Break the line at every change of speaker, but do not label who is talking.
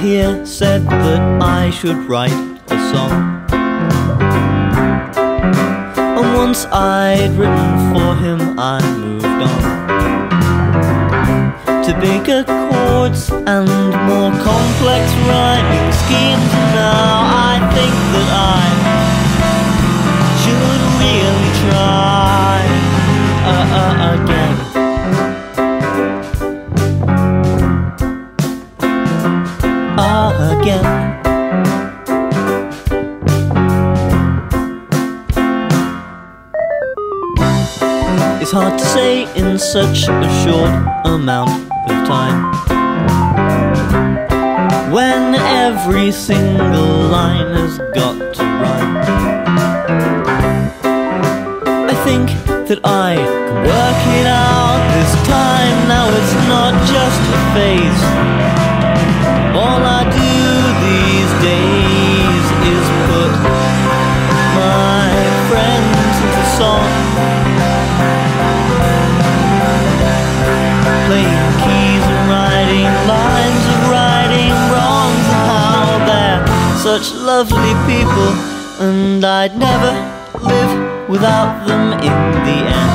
here said that I should write a song. And once I'd written for him, I moved on to bigger chords and more complex rhyming schemes. Now I think that I should really try uh, uh, again. Again. It's hard to say in such a short amount of time. When every single line has got to rhyme. I think that I can work it out this time. Now it's not just a phase. Such lovely people, and I'd never live without them in the